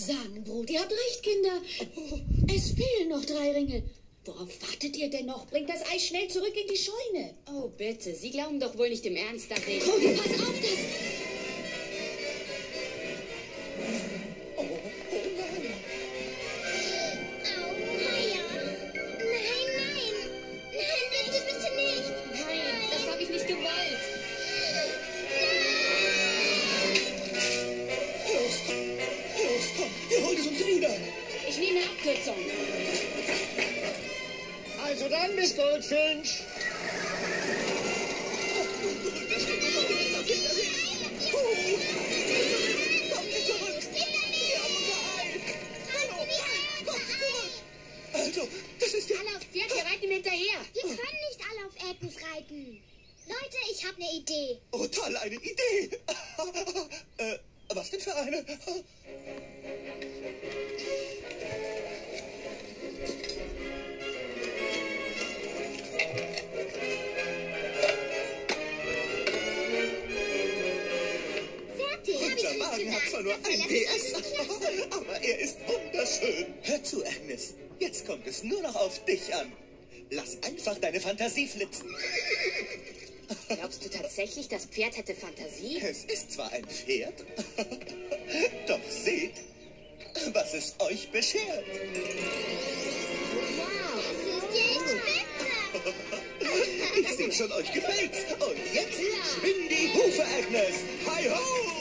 Sandbrot, ihr habt recht, Kinder. Es fehlen noch drei Ringe. Worauf wartet ihr denn noch? Bringt das Eis schnell zurück in die Scheune. Oh, bitte. Sie glauben doch wohl nicht im Ernst, dass ich... Cody, pass auf, das... Abkürzung. Also dann, Miss Goldfinch. Also, das ist ja... Alle auf Pferd, wir reiten ihm hinterher. Wir können nicht alle auf Erdnuss reiten. Leute, ich habe eine Idee. Oh, toll, eine Idee. äh, was denn für eine? Ich gesagt. zwar nur ein PS, aber er ist wunderschön. Hör zu, Agnes. Jetzt kommt es nur noch auf dich an. Lass einfach deine Fantasie flitzen. Glaubst du tatsächlich, das Pferd hätte Fantasie? Es ist zwar ein Pferd, doch seht, was es euch beschert. Wow. Das ist ja spitze. Ich sehe schon, euch gefällt's. Und jetzt schwing die Hufe, Agnes. Hi ho!